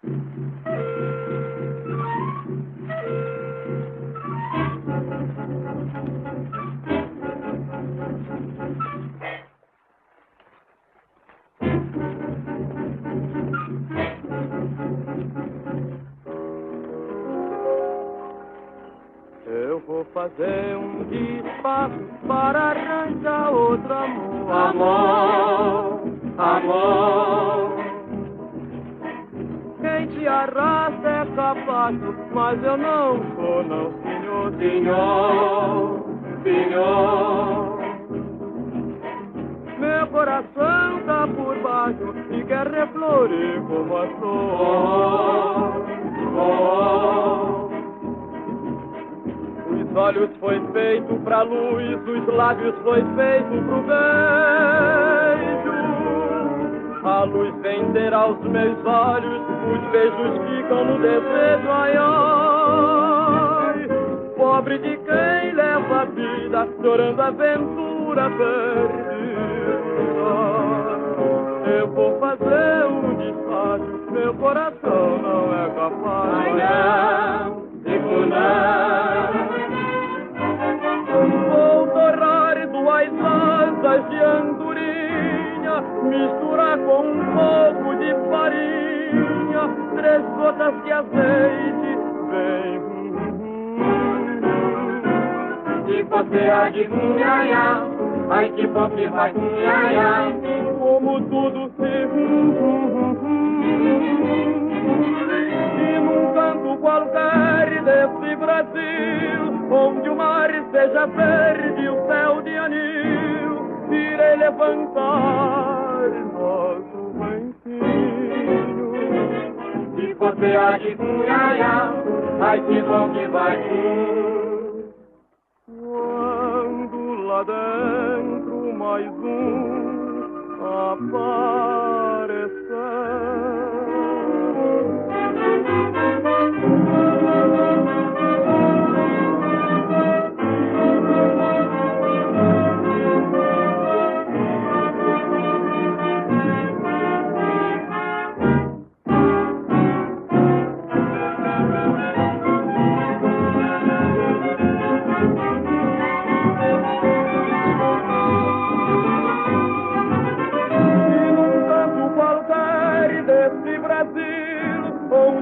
Eu vou fazer um despacho para arranjar outro amor. Amor, capaz, mas eu não sou, não, senhor. Senhor, senhor. Meu coração tá por baixo e quer reflorir como a flor. Oh, oh. Os olhos foi feito pra luz, os lábios foi feito pro beijo. A luz vem ter aos meus olhos, os beijos ficam no desejo, ai ai. Pobre de quem leva a vida, chorando a aventura perdida. Eu vou fazer um despacho, meu coração não é capaz. Ai não, digo não. Misturar com um pouco de farinha, três gotas de azeite, vem. Se você há de cunhanhá, ai que que vai cunhanhá. Como tudo se E num canto qualquer desse Brasil, onde o mar seja verde e o céu de anil, irei levantar Há de cunhanhá, ai que bom que vai. Quando lá dentro mais um E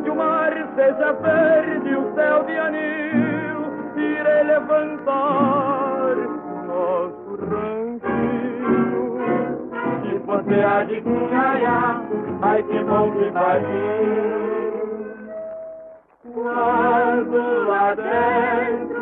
Onde o mar seja verde o céu de anil, irei levantar nosso ranquinho. Se você há de cunhanhá, ai que bom que vai vir. Quando lá dentro